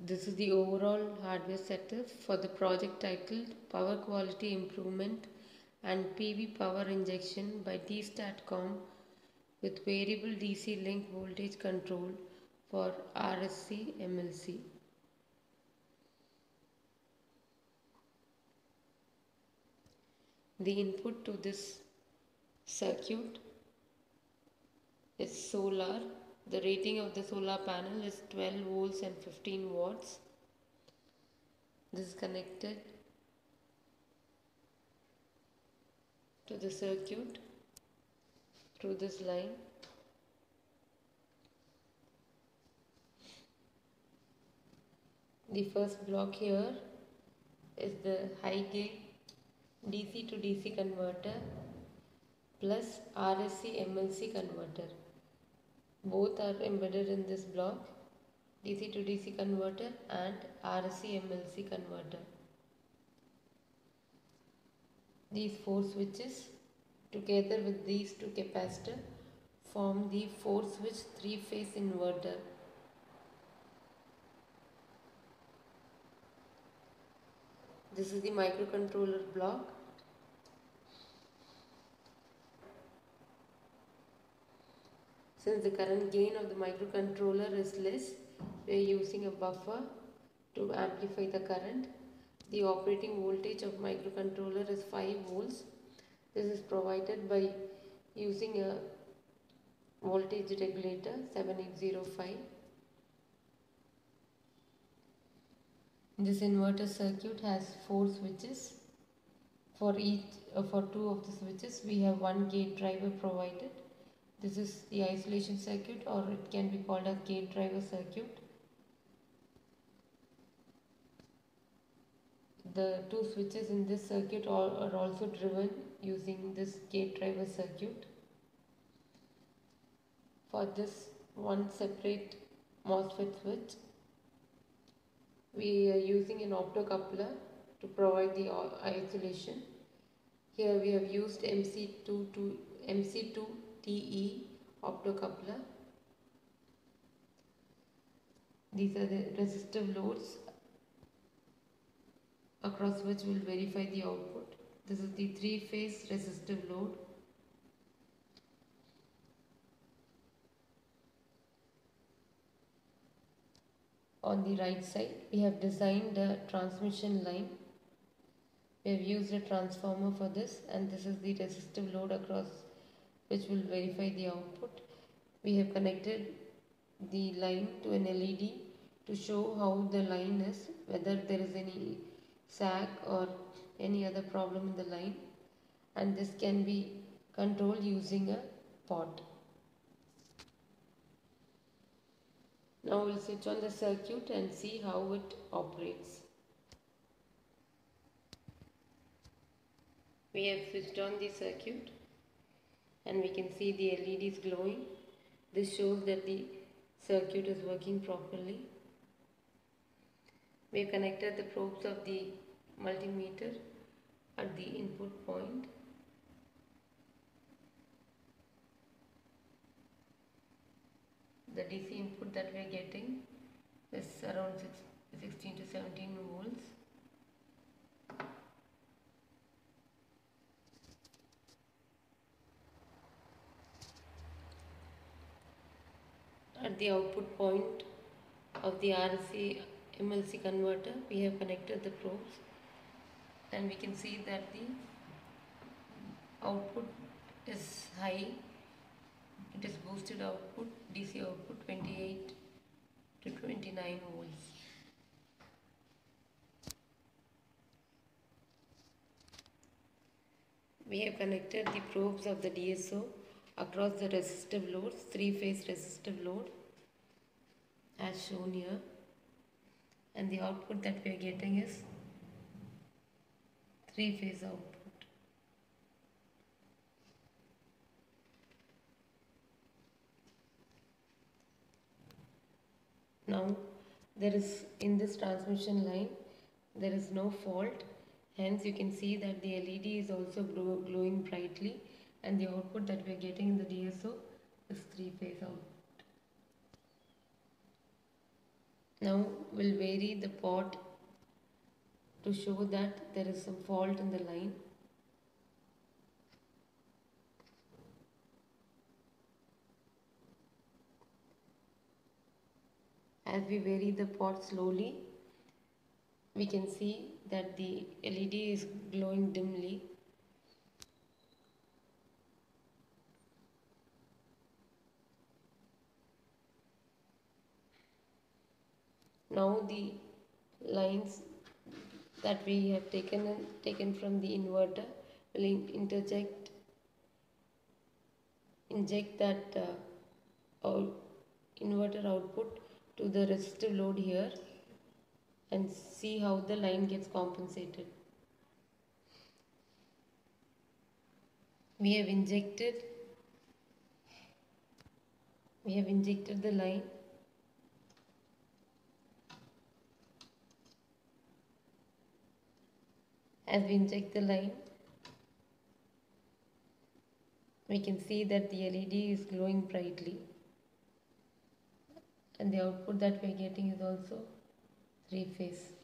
This is the overall hardware setup for the project titled Power Quality Improvement and PV Power Injection by D-STATCOM with Variable DC Link Voltage Control for RSC MLC. The input to this circuit is solar. The rating of the solar panel is 12 volts and 15 watts. This is connected to the circuit through this line. The first block here is the high gain DC to DC converter plus RSC MLC converter. Both are embedded in this block DC to DC converter and RSC MLC converter. These four switches together with these two capacitor form the four switch three phase inverter. This is the microcontroller block. Since the current gain of the microcontroller is less, we are using a buffer to amplify the current. The operating voltage of microcontroller is 5 volts. This is provided by using a voltage regulator 7805. This inverter circuit has four switches. For each, uh, for two of the switches, we have one gate driver provided. This is the isolation circuit or it can be called as gate driver circuit. The two switches in this circuit are, are also driven using this gate driver circuit. For this one separate MOSFET switch, we are using an optocoupler to provide the isolation. Here we have used MC2 to MC2 TE optocoupler. These are the resistive loads across which we will verify the output. This is the three phase resistive load. On the right side, we have designed a transmission line. We have used a transformer for this and this is the resistive load across which will verify the output. We have connected the line to an LED to show how the line is, whether there is any sag or any other problem in the line and this can be controlled using a pot. Now we'll switch on the circuit and see how it operates. We have switched on the circuit and we can see the LEDs glowing. This shows that the circuit is working properly. We have connected the probes of the multimeter at the input point. The DC input that we are getting is around 16 to 17 volts. The output point of the RC MLC converter, we have connected the probes and we can see that the output is high. It is boosted output, DC output 28 to 29 volts. We have connected the probes of the DSO across the resistive loads, three phase resistive load as shown here and the output that we are getting is three phase output. Now there is in this transmission line there is no fault hence you can see that the LED is also glow, glowing brightly and the output that we are getting in the DSO is three phase output. Now we'll vary the pot to show that there is some fault in the line. As we vary the pot slowly, we can see that the LED is glowing dimly. Now the lines that we have taken taken from the inverter will interject inject that uh, inverter output to the resistive load here and see how the line gets compensated. We have injected we have injected the line as we inject the line we can see that the LED is glowing brightly. And the output that we are getting is also three phase